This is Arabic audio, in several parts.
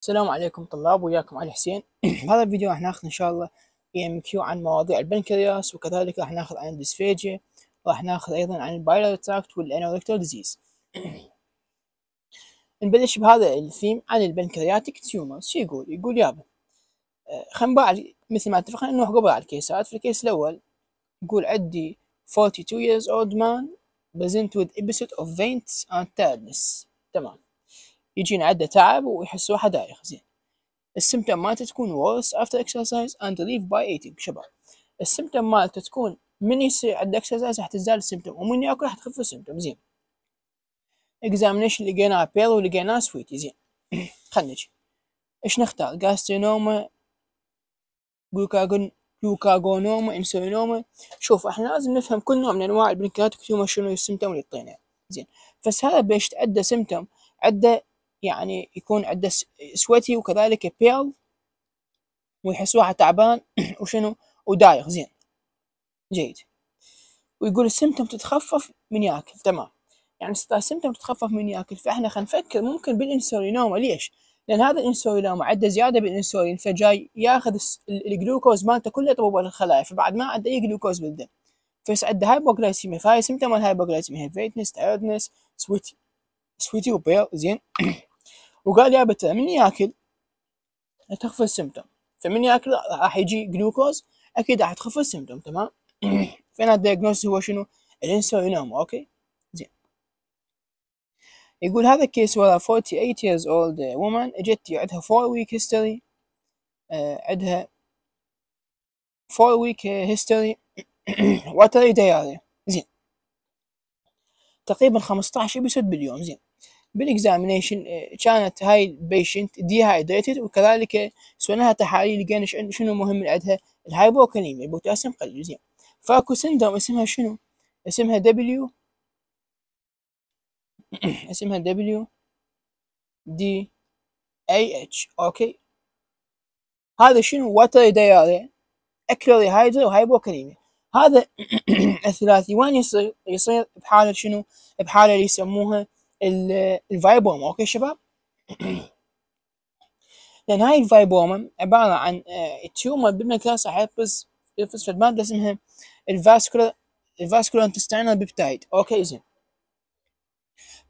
السلام عليكم طلاب وياكم علي حسين. بهذا الفيديو راح ناخذ إن شاء الله EMQ عن مواضيع البنكرياس وكذلك راح ناخذ عن ال dysphagia راح ناخذ أيضا عن ال biliary tract وال anorectal disease. نبلش بهذا الثيم عن ال pancreatic tumors. شو يقول؟ يقول يابا آه، خلينا بعد مثل ما اتفقنا إنه قبل على ال caseات. في ال case الأول يقول عندي 42 years old man present with episode of faints and tiredness. تمام. يجينا عنده تعب ويحس روحه دايخ زين. ال symptom مالته تكون worse after exercise and relief by eating. شباب ال symptom مالته تكون من يصير عنده exercise راح تزداد ال symptom ومن ياكل راح تخف ال symptom زين. examination لقيناه pale ولقيناه sweaty زين. خلنا نجي. إيش نختار؟ gastrinoma glucagon glucagonoma insulinoma شوف إحنا لازم نفهم كل نوع من أنواع ال pancreatic tumor شنو ال symptom اللي يعطينا. زين. بس هذا بيش عنده سمتم عنده يعني يكون عنده سويتي وكذلك بيل ويحس واحد تعبان وشنو؟ ودايخ زين. جيد. ويقول السمتم تتخفف من ياكل. تمام. يعني السمتم تتخفف من ياكل فإحنا خلينا نفكر ممكن بالانسولينوما ليش؟ لأن هذا الانسولينوما عنده زيادة بالإنسولين فجاي ياخذ الجلوكوز مالته كله يطبب الخلايا فبعد ما عنده أي جلوكوز بالدم. فيصير عنده hypoglycemia فهاي symptom ال hypoglycemia هي faintness tiredness sweaty. sweaty و pale زين. وقال يابا من ياكل تخف ال symptom فمن ياكل راح يجي جلوكوز أكيد راح تخف ال symptom تمام؟ فهنا ال diagnosis هو شنو؟ ال insulinoma okay؟ زين. يقول هذا ال case ورا 48 years old woman إجت عندها 4 week history آه عندها 4 week history watery diarrhea زين. تقريبا 15 episode باليوم زين. بال examination آه، كانت هاي ال patient dehydrated وكذلك سوينا تحاليل لقينا شنو مهم عندها ال hypokalemia البوتاسيوم قليل زين. فاكو syndrome اسمها شنو؟ اسمها W اسمها W D H H okay؟ هذا شنو؟ water diarrhea achlorhydria و hypokalemia هذا الثلاثي وين يصير؟ يصير بحالة شنو؟ بحالة اللي يسموها ال VIPoma okay شباب؟ لأن هاي ال VIPoma عبارة عن tumor بالبنكرياس راح يفرز يفرز في المادة اسمها ال vascular ال vascular intestinal peptide. okay زين.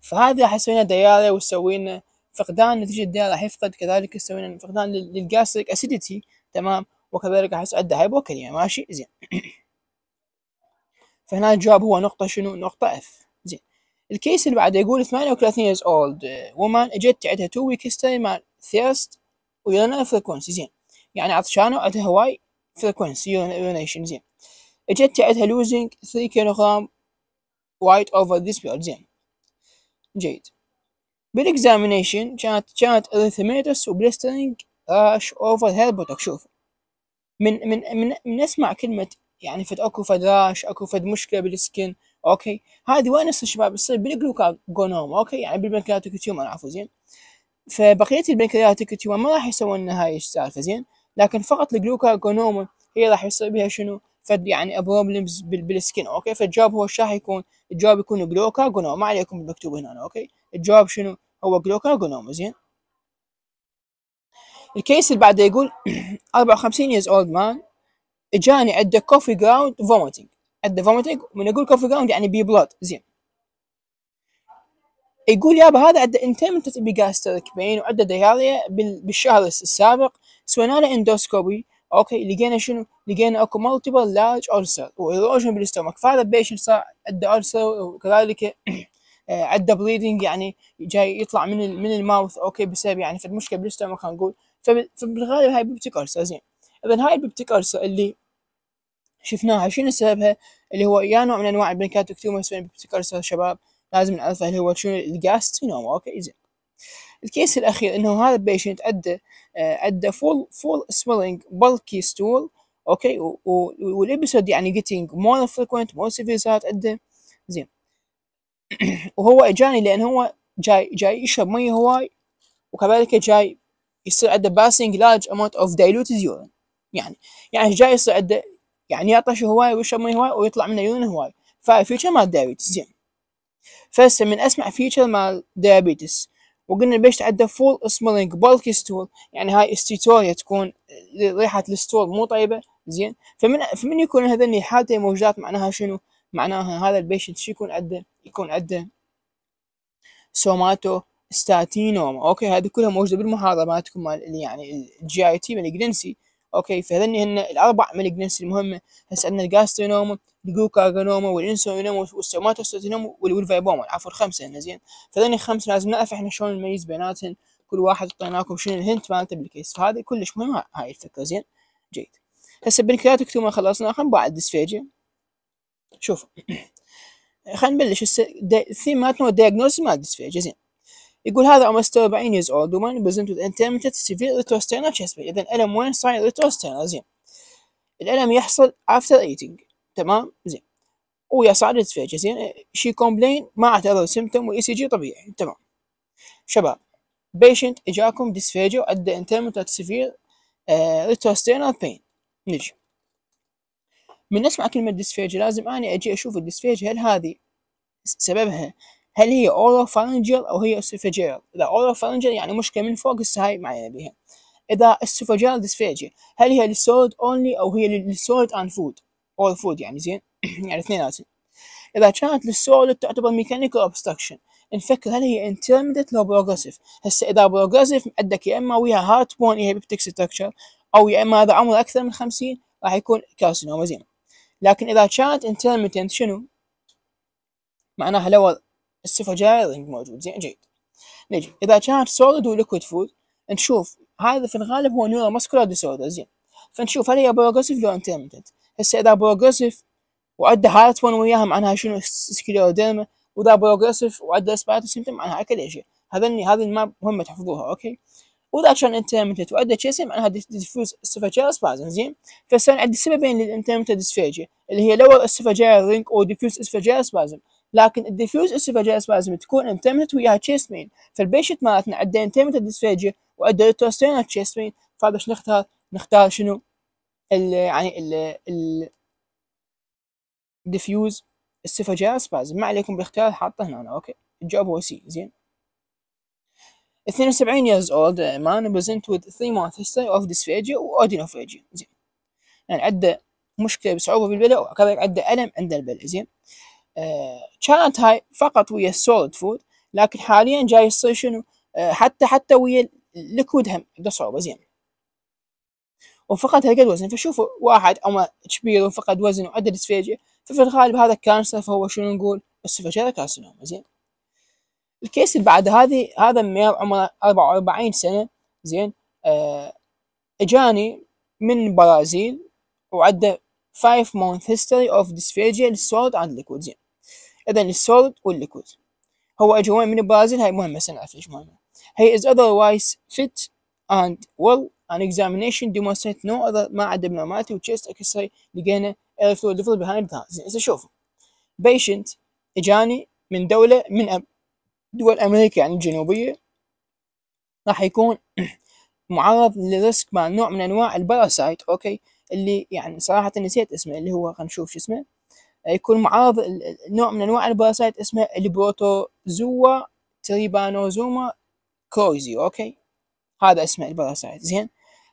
فهذا راح يسوي لنا diarrhea ويسوي لنا فقدان نتيجة ال diarrhea راح يفقد كذلك يسوي لنا فقدان لل gastric acidity تمام؟ وكذلك راح يؤدي hypokalemia ماشي؟ زين. فهنا الجواب هو نقطة شنو؟ نقطة F ال case اللي بعده يقول 38 years old woman اجت عندها 2 week history مال thirst urinary frequency زين. يعني عطشانة وعندها هواي frequency urination زين. اجت عندها losing 3 كيلوغرام weight over this period زين. جيد. بال examination كانت كانت erythematous و blistering rash over her buttock شوف من من من, من أسمع كلمة يعني فد أكو فد rash أكو فد مشكلة بال skin okay؟ هذه وين يصير شباب؟ يصير بال glucagonoma okay؟ يعني بال pancreatic tumor عفوا زين. فبقية ال pancreatic tumor ما راح يسوون لنا هاي السالفة؟ زين. لكن فقط ال glucagonoma هي راح يصير بها شنو؟ فد يعني problems بال skin okay؟ فالجواب هو إيش راح يكون الجواب يكون glucagonoma ما عليكم مكتوب هنا okay؟ الجواب شنو؟ هو glucagonoma زين. ال case اللي بعده يقول 54 years old man إجاني عنده coffee ground vomiting عنده vomiting من يقول coffee ground يعني بي blood زين. يقول يابا هذا عنده intermittent epigastric pain وعنده diarrhea بالشهر السابق سوينا له endoscopy okay لقينا شنو؟ لقينا أكو multiple large ulcer و erosion بال stomach فهذا patient صار عنده ulcer وكذلك عنده bleeding يعني جاي يطلع من من ال mouth okay بسبب يعني في المشكلة بال stomach خلينا نقول فبالغالب هاي peptic ulcer زين. اذا هاي ال peptic ulcer اللي شفناها. شنو سببها اللي هو يا نوع من أنواع ال pancreatic tumor اسمه peptic شباب لازم نعرفه. اللي هو شنو ال gastrinoma okay زين. ال case الأخير إنه هذا ال patient عنده عنده foul foul smelling bulky stool okay وال episode يعني getting more frequent more severe عنده زين. وهو اجاني لأن هو جاي جاي يشرب ميه هواي وكذلك جاي يصير عنده passing large amount of diluted urine يعني يعني جاي يصير عنده يعني يعطش هواي ويشرب مي هواي ويطلع منه urine هواي. فهاي feature مال diabetes زين. فهسه من أسمع feature مال diabetes وقلنا ال patient عنده foul smelling bulky stool يعني هاي steatorrhea تكون ريحة ال stool مو طيبة زين. فمن فمن يكون هذني حالتين موجودات معناها شنو؟ معناها هذا ال patient شو يكون عنده؟ يكون عنده somatostatinoma okay هذه كلها موجودة بالمحاضرة مالتكم مال يعني ال GIT malignancy okay فهذني هن الأربع malignancy المهمه هسه عندنا الجاسترينوما الجلوكاغونوما والانسولينوما والسوماتوستاتينوما والفيبوما عفوا خمسه هن زين. فهذني خمس لازم نعرف إحنا شلون نميز بيناتهم كل واحد اعطيناكم شنو ال hint مالته بال case. فهذه كلش مهمة هاي الفكرة زين. جيد. هسه بال pancreatic tumor خلصنا خلينا بعد dysphagia شوف. خلينا نبلش. هسه الثيم مالتنا هو ال diagnosis مال dysphagia زين. يقول هذا عمره 46 years old woman present with intermittent severe retrosternal chest pain إذا الألم وين صاير retrosternal زين. الألم يحصل after eating. تمام؟ زين. ويصعد dysphagia زين. she complain ما other. و ECG طبيعي. تمام. شباب. patient إجاكم dysphagia وعنده intermittent severe retrosternal pain نجي. من نسمع كلمة dysphagia لازم أنا أجي أشوف ال dysphagia هل هذه سببها هل هي oropharyngeal أو هي esophageal إذا oropharyngeal يعني مشكلة من فوق هسه هاي معي بها إذا esophageal dysphagia هل هي لل solid only أو هي لل solid and food all food يعني زين. يعني اثنيناتهم إذا كانت لل solid تعتبر mechanical obstruction نفكر هل هي intermittent لو progressive هسه إذا progressive عندك يا إما وياها heartburn هي peptic stricture أو يا إما هذا عمره أكثر من 50 راح يكون carcinoma زين. لكن إذا كانت intermittent شنو؟ معناها lower esophageal ring موجود زين جيد. نجي. إذا كانت solid و liquid food نشوف. هذا في الغالب هو neuromuscular disorder. زين. فنشوف هل هي progressive لو intermittent. هسه إذا progressive وعنده heartburn وياها معناها شنو scleroderma وإذا progressive وعنده respiratory symptom معناها achalasia هذه ما مهمه تحفظوها okay؟ وإذا كان intermittent وعنده chest pain معناها diffuse esophageal spasm زين. فهسه عندي سببين لل intermittent dysphagia اللي هي lower esophageal ring أو diffuse esophageal spasm لكن ال diffuse esophageal spasm تكون intermittent وياها chest pain فال patient مالتنا عنده intermittent dysphagia وعنده retrosternal chest pain فهذا شو نختار؟ نختار شنو؟ ال يعني ال ال diffuse esophageal spasm ما عليكم بالاختيار حاطه هنا okay؟ الجواب هو C زين؟ 72 years old man present with 3 month history of dysphagia و odynophagia زين؟ يعني عنده مشكلة بصعوبة بالبلع وكذلك عنده ألم عند البلع زين؟ كانت هاي فقط ويا ال solid food لكن حاليا جاي يصير شنو؟ آه حتى حتى ويا ال liquid هم عنده صعوبة زين. وفقد هالقد وزن. فشوفوا واحد عمره كبير وفقد وزن وعنده dysphagia ففي الغالب هذا cancer فهو شنو نقول؟ esophageal carcinoma زين. ال case اللي بعد هذه هذا male عمره 44 سنة زين. آه إجاني من البرازيل وعنده 5 month history of dysphagia لل solid and ال liquid زين. اذا ال solid وال liquid هو اجى وين؟ من البرازيل هاي مهمة هسه نعرف ليش مهمة. he is otherwise fit and well. On examination demonstrate no other ما abnormality وchest x-ray لقينا air fluid level behind the heart زين هسه شوفوا patient إجاني من دولة من دول أمريكا يعني الجنوبية. راح يكون معرض ل risk مع نوع من أنواع ال parasite okay؟ اللي يعني صراحة نسيت اسمه اللي هو خلينا نشوف شو اسمه. يكون معرض نوع من أنواع ال parasite اسمه ال protozoa Trypanosoma cruzi okay؟ هذا اسمه ال parasite زين؟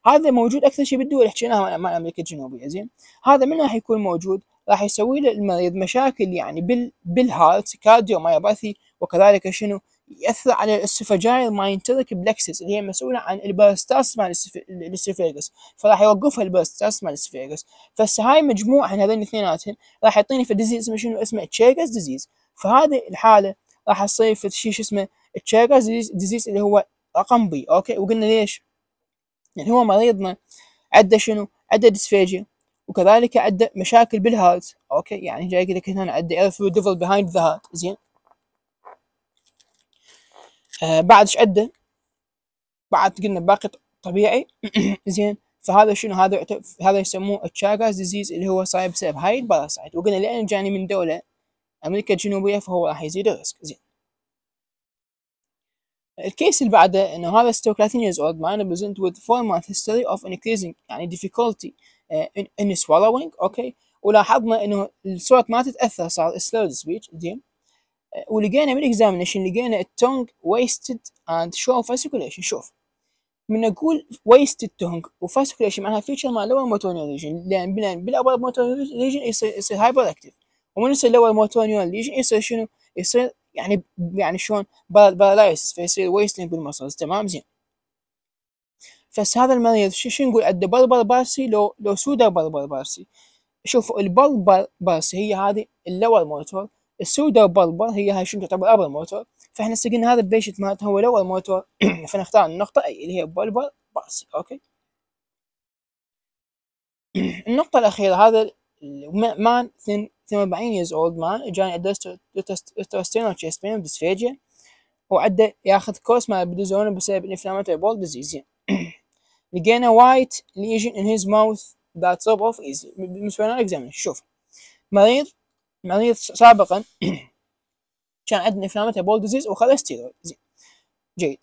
هذا موجود أكثر شيء بالدول حكيناها مع أمريكا الجنوبية زين؟ هذا من راح يكون موجود؟ راح يسوي للمريض مشاكل يعني بال بال heart cardiomyopathy وكذلك شنو؟ يأثر على ال esophageal myenteric plexus اللي هي مسؤولة عن ال peristalsis مال ال esophagus فراح يوقفها ال peristalsis مال ال esophagus فهسه هاي مجموعة من هذين الاثنيناتهم راح يعطيني في disease اسمه شنو؟ اسمه Chagas disease فهذه الحالة راح تصير في شيء شو اسمه؟ Chagas disease اللي هو رقم B okay؟ وقلنا ليش؟ يعني هو مريضنا عنده شنو؟ عنده dysphagia وكذلك عنده مشاكل بال heart okay؟ يعني جاي يقول لك هنا عنده air level behind the heart زين؟ آه بعد عنده؟ بعد قلنا باقي طبيعي. زين فهذا شنو؟ هذا هذا يسموه Chagas disease اللي هو صاير بسبب هاي ال parasite وقلنا لأن جاني من دولة أمريكا الجنوبية فهو راح يزيد ال risk. زين. ال case اللي بعده إنه هذا 36 years old man present with 4 month history of increasing يعني difficulty uh, in, in swallowing. okay ولاحظنا إنه الصوت ما تتأثر صار slow speech. زين. ولقينا من ال examination لقينا ال tongue wasted and show fasciculation شوف من نقول wasted tongue و fasciculation معناها feature مع lower motor lesion لأن بال upper motor lesion يصير يصير hyperactive ومن يصير lower motor lesion يصير شنو؟ يصير يعني يعني شلون؟ paralysis فيصير wasting بال muscles تمام؟ زين. بس هذا المريض شو نقول؟ عنده bulbar palsy لو لو pseudobulbar palsy شوفوا ال bulbar palsy هي هذه ال lower motor ال pseudobulbar هي هاي شنو تعتبر upper motor. فإحنا قلنا هذا ال patient مالته هو lower motor فنختار النقطة أي اللي هي bulbar palsy okay؟ النقطة الأخيرة هذا man 42 years old man جاني عنده retrosternal chest pain dysphagia وعدة ياخذ course مال بدوزون بسبب ال inflammatory bowel disease لقينا white lesion his mouth that rub off easily. بالنسبة لنا شوف مريض مريض سابقا كان عندنا inflammatory bowel disease وخذ زين. جيد.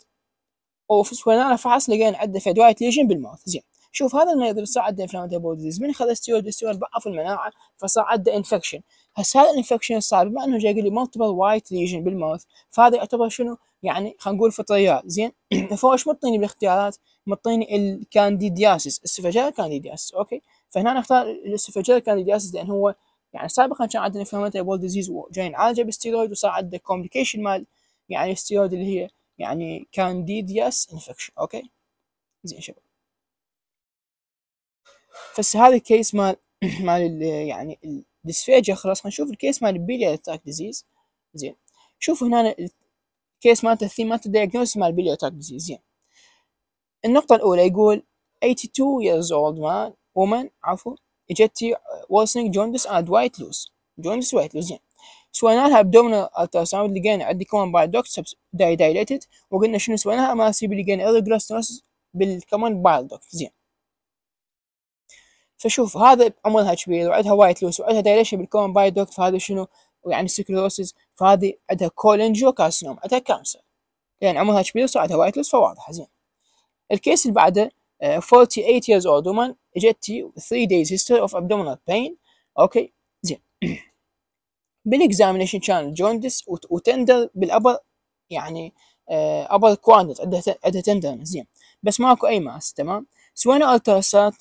وسوينا فحص لقينا عنده فد white lesion بال mouth زين. شوف هذا المريض اللي صار عنده inflammatory bowel disease من خذ ستيرويد ضعف المناعة فصار عنده infection هسه هذا ال infection صار بما إنه جاي يقول لي multiple white lesion بال mouth فهذا يعتبر شنو؟ يعني خلينا نقول فطريات زين. فهو إيش مطيني بالاختيارات. مطيني ال candidiasis. ال esophageal candidiasis okay. فهنا نختار ال esophageal candidiasis لأن هو يعني سابقا كان عندنا inflammatory bowel disease وجاي نعالجه بالستيرويد وصار عنده complication مال يعني الستيرويد اللي هي يعني candidiasis infection okay؟ زين شباب. بس هذا ال case مال مال يعني ال dysphagia خلاص نشوف ال case مال ال biliary tract disease زين. شوف هنا ال case مالته الثيم مالته diagnosis مال ال biliary tract disease زين. النقطة الأولى يقول 82 years old man woman عفوا. اجتي worsening jaundice and weight loss jaundice weight loss زين سوينا لها abdominal ultrasound لقينا عندي common bile duct dilated وقلنا شنو سوينا لها MRCP لقينا irregular stenosis بال common duct زين فشوف هذا عمرها كبير وعندها weight loss وعندها dilation بال common bile duct فهذا شنو؟ يعني sclerosis فهذه عندها cholangiocarcinoma عندها cancer يعني عمرها كبير وعندها weight loss فواضحه زين. ال case اللي بعده uh, 48 years old woman اجتي 3 days history of abdominal pain. okay زين. بال examination كان jaundice و tender بال upper يعني upper quadrant عندها tender زين. بس ماكو أي mass. تمام؟ سوينا ultrasound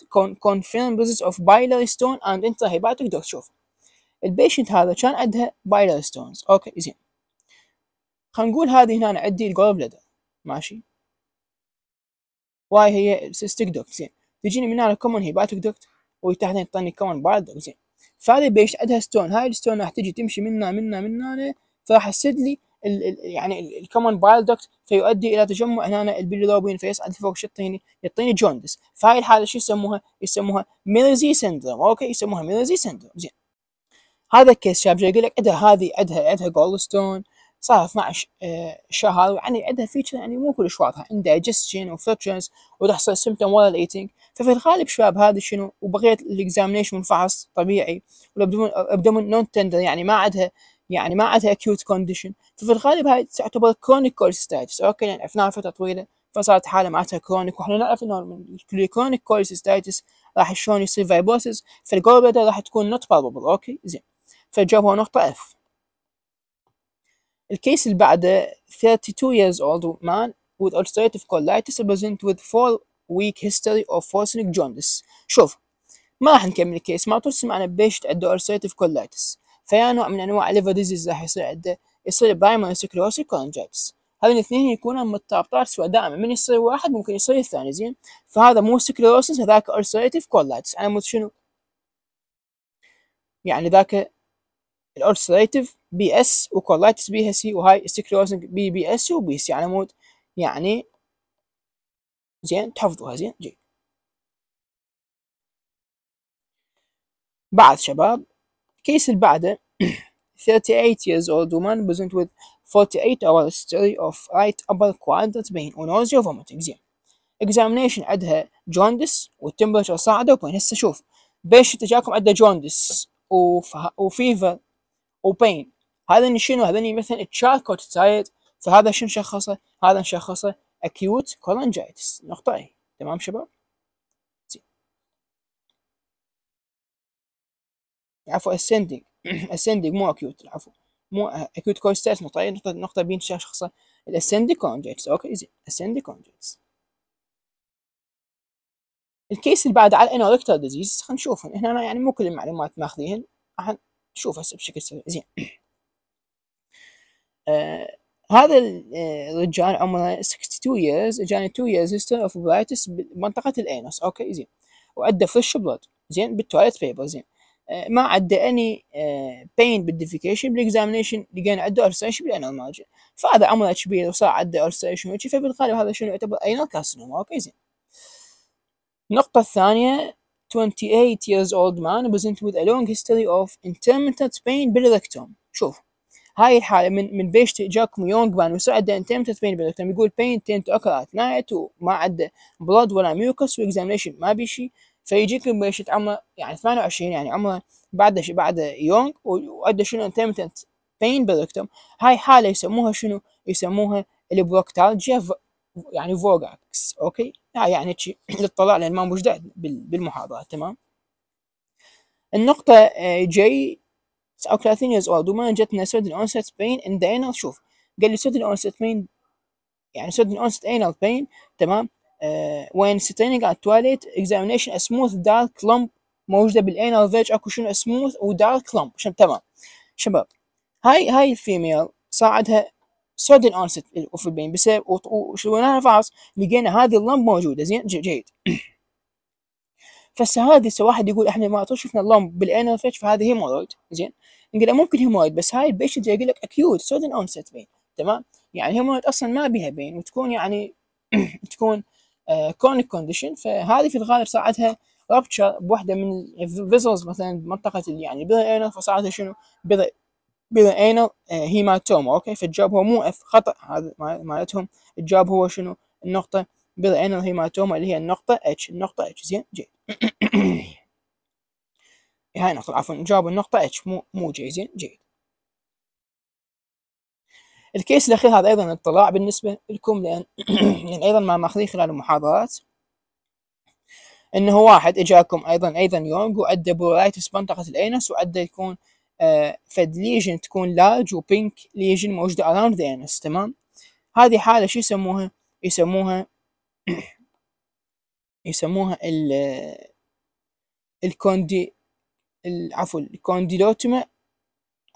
confirm presence of biliary stone and intrahepatic duct. شوف. ال patient هذا كان عندها biliary stones. okay زين. خلينا نقول هذه هنا عندي ال gallbladder ماشي؟ وهاي هي cystic duct زين. تجيني من هنا common hepatic duct وتحت تعطيني common duct زين. فهذه patient عندها stone هاي ال stone راح تجي تمشي منا منا منا فراح تسد لي ال ال يعني ال common bile duct فيؤدي إلى تجمع هنا البيليروبين فيصعد لفوق شو يعطيني؟ يعطيني jaundice فهاي الحالة شو يسموها؟ يسموها Mirizzi syndrome okay؟ يسموها Mirizzi syndrome زين. هذا ال case شاب جاي يقول لك عندها هذه عندها عندها gallstone صار 12 شهر يعني عندها feature يعني مو كلش واضحة. عندها indigestion و flatulence وتحصل symptom while eating ففي الغالب شباب هذا شنو وبقيت ال examination فحص طبيعي وال abdomen non-tender يعني ما عندها يعني ما عندها acute condition ففي الغالب هاي تعتبر chronic cholecystitis okay يعني عرفناها فترة طويلة فصارت حالة معناتها chronic وإحنا نعرف إنه من ال chronic cholecystitis راح شلون يصير fibrosis فال gall راح تكون not palpable okay زين. هو نقطة F ال case اللي بعده 32 years old man with ulcerative colitis present with 4 week history of worsening jaundice. شوف ما راح نكمل ال case ما ترسم معنا patient عنده ulcerative colitis. فيا نوع من أنواع ال liver disease راح يصير عنده يصير primary sclerosing cholangitis هذين الاثنين يكونون مترابطات سواء دائما من يصير واحد ممكن يصير الثاني زين؟ فهذا مو سكلوسيس هذاك ulcerative colitis. على مود شنو؟ يعني ذاك الالسريتيف بي إس وكولايتس بي سي وهاي سكلوزنج بي بي إس وبي سي على مود. يعني زين تحفظوها زين جيد. بعد شباب الكيس اللي بعده 38 years old woman present with 48 hour history of right upper quadrant pain ونوزيا وفوميتنج زين. Examination عندها jaundice وال temperature صاعدة و pain هسه شوف patient إجاكم عنده jaundice و fever و pain هذا شنو؟ هذا مثلا Charcot triad فهذا شنو شخصه؟ هذا نشخصه acute cholangitis. نقطة اي تمام شباب؟ عفوا ascending. ascending مو acute. عفوا. مو acute cholangitis نقطة نقطه نقطة بين شخص ال ascending cholangitis okay زين. ascending cholangitis ال case اللي بعده على ال anorectal disease خلينا نشوف هنا يعني مو كل المعلومات ماخذيهن راح نشوف هسه بشكل سريع. زين. هذا الرجال عمره 62 years اجاني 2 years history of pruritus بمنطقة ال anus okay زين. وعنده fresh blood زين بال toilet paper زين. ما عنده any pain بال defecation بال examination لقينا عنده ulceration بال anal margin فهذا عمره كبير وصار عنده ulceration وشي. فبالغالب هذا شنو يعتبر anal carcinoma okay زين. النقطة الثانية 28 years old man present with a long history of intermittent pain بال rectum شوف. هاي الحالة من من patient إجاكم young man وصار عنده intermittent pain بال rectum يقول pain tend to occur at night وما عنده blood ولا mucus و examination ما بي شيء فيجيك بيش عمره يعني 28 يعني عمره بعد بعد young وعنده شنو intermittent pain بال rectum هاي حالة يسموها شنو؟ يسموها ال proctalgia يعني fugax okay؟ هاي يعني شيء للاطلاع لأن ما موجود بالمحاضرة تمام؟ النقطة G أو 30 years old. woman إجتنا sudden onset pain in the anal. شوف قال لي sudden onset pain يعني sudden onset anal pain تمام؟ آه، وين when على التواليت toilet examination a smooth dark lump موجودة بال anal verge أكو شنو؟ smooth و dark lump شب تمام. شباب هاي هاي ال female صار عدها sudden onset of ال pain بسبب وشو نعرف لقينا هذه ال lump موجودة. زين جيد. فهسه هذه واحد يقول إحنا ما شفنا ال lump بال anal verge فهذه hemorrhoid. زين؟ نقول ممكن hemorrhoid بس هاي ال patient يقول لك acute sudden onset pain تمام؟ يعني hemorrhoid أصلا ما بيها pain وتكون يعني تكون chronic آه، condition فهذه في الغالب صارتها rupture بوحدة من ال vessels مثلا بمنطقه يعني perianal فصارتها شنو؟ peri perianal hematoma okay؟ فالجواب هو مو F خطأ. هذا مالتهم الجواب هو شنو؟ النقطة perianal hematoma اللي هي النقطة H النقطة H زين؟ جيد هاي نقطة عفوا جاوب النقطة H مو مو جيد جيد. ال case الأخير هذا أيضا اطلاع بالنسبة لكم لأن يعني أيضا ما مأخذين خلال المحاضرات. إنه واحد إجاكم أيضا أيضا young وعنده pruritus منطقة ال anus وعنده يكون آه فد lesion تكون large و pink lesion موجودة around the anus تمام؟ هذه حالة شو يسموها؟ يسموها يسموها ال ال condy عفوا ال condylomata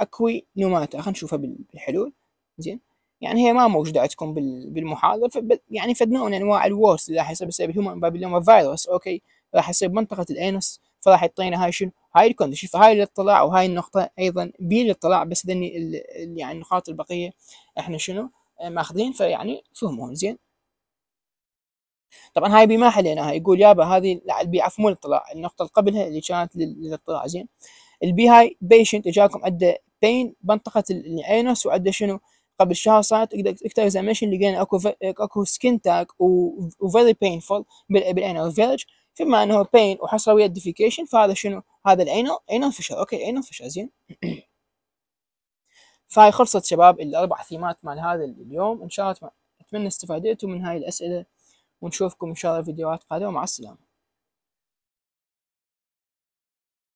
acuminata خلينا نشوفها بالحلول. زين. يعني هي ما موجودة عندكم بالمحاضرة يعني فد نوع من أنواع ال warts اللي راح يصير بسبب ال human papilloma virus okay؟ راح يصير بمنطقة ال anus فراح يعطينا هاي شنو؟ هاي ال condition فهاي الاطلاع وهاي النقطة أيضا B الاطلاع بس يعني النقاط البقية إحنا شنو؟ ماخذين فيعني فهموهم. زين. طبعا هاي B ما حليناها يقول يابا هذه ال B عفوا مو الاطلاع النقطة اللي قبلها اللي كانت للاطلاع زين. ال B هاي patient إجاكم عنده pain منطقه ال anus وعنده شنو؟ قبل شهر صارت أكتر examination لقينا أكو أكو skin tag و very painful بال anal verge فيما إنه pain وحصل ويا defecation فهذا شنو؟ هذا ال anal anal fissure okay anal fissure زين. فهاي خلصت شباب الأربع ثيمات مال هذا اليوم. إن شاء الله أتمنى استفادتوا من هاي الأسئلة. ونشوفكم إن شاء الله فيديوهات قادمة. مع السلامة.